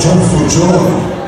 jump for joy.